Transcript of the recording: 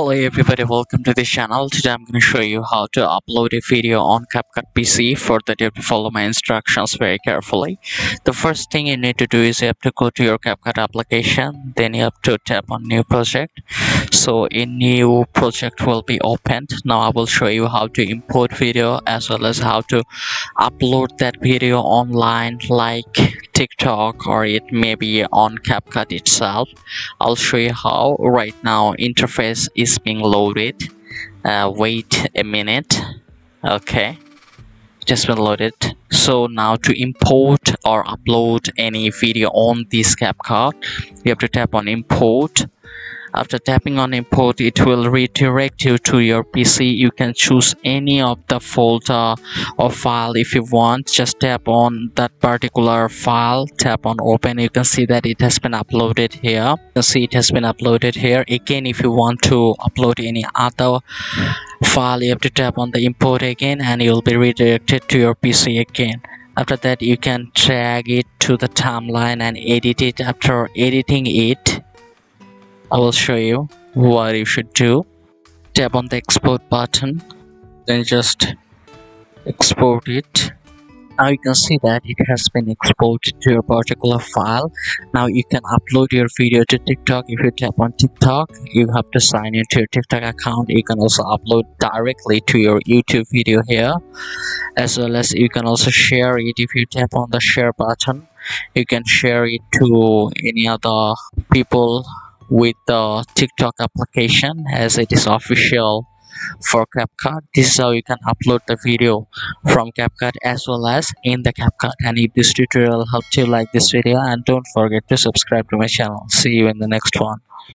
Hello everybody, welcome to this channel. Today I'm going to show you how to upload a video on CapCut PC. For that you have to follow my instructions very carefully. The first thing you need to do is you have to go to your CapCut application. Then you have to tap on new project. So a new project will be opened. Now I will show you how to import video as well as how to upload that video online like TikTok or it may be on CapCut itself. I'll show you how. Right now interface is being loaded. Uh, wait a minute. Okay. Just been loaded. So now to import or upload any video on this CapCut you have to tap on import after tapping on import it will redirect you to your pc you can choose any of the folder or file if you want. Just tap on that particular file tap on open. You can see that it has been uploaded here. You can see it has been uploaded here. Again if you want to upload any other file you have to tap on the import again and you'll be redirected to your pc again. After that you can drag it to the timeline and edit it. After editing it I will show you what you should do. Tap on the export button then just export it. Now you can see that it has been exported to your particular file. Now you can upload your video to tiktok. If you tap on tiktok you have to sign into your tiktok account. You can also upload directly to your youtube video here as well as you can also share it. If you tap on the share button you can share it to any other people with the TikTok application as it is official for CapCut. This is how you can upload the video from CapCut as well as in the CapCut. And if this tutorial helped you like this video and don't forget to subscribe to my channel. See you in the next one.